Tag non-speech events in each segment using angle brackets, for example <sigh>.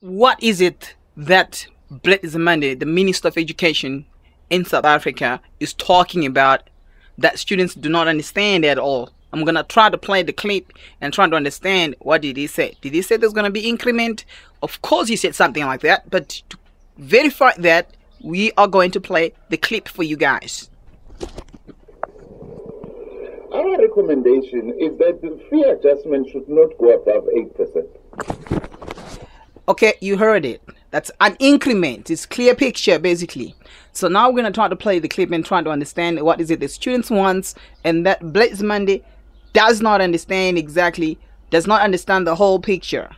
what is it that Blade Nzimande, the Minister of Education in South Africa, is talking about that students do not understand at all? I'm gonna try to play the clip and try to understand what did he say. Did he say there's gonna be increment? Of course he said something like that, but to verify that, we are going to play the clip for you guys. Our recommendation is that the fee adjustment should not go above 8%. Okay, you heard it. That's an increment. It's clear picture basically. So now we're gonna try to play the clip and try to understand what is it the students wants and that Blade Nzimande does not understand exactly, does not understand the whole picture.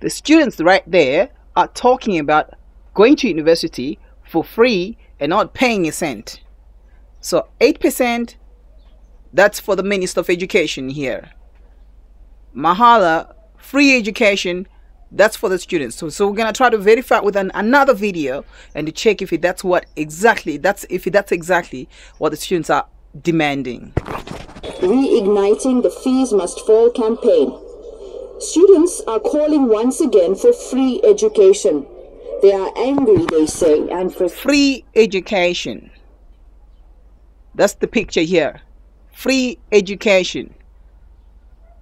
The students right there are talking about going to university for free and not paying a cent. So 8%, that's for the Minister of Education here. Mahala, free education, that's for the students. So, so we're gonna try to verify with an, another video and to check if it, that's what exactly, that's if it, that's exactly what the students are demanding. Reigniting the Fees Must Fall campaign. Students are calling once again for free education. They are angry, they say, and for free education. That's the picture here. Free education.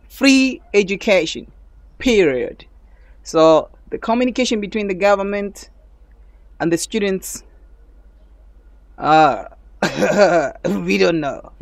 Free education. Period. So the communication between the government and the students, uh, <laughs> we don't know.